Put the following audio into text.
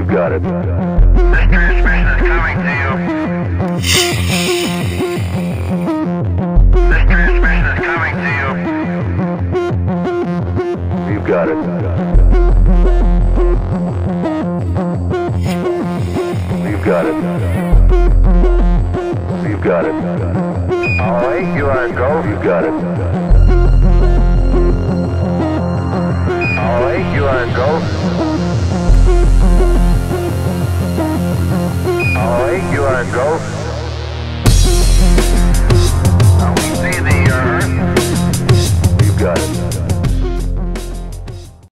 You've got it. This transmission is coming to you. This transmission is coming to you. You've got it. You've got it. You've got it. All right, you are go. You've got it. All right, you are go. and go.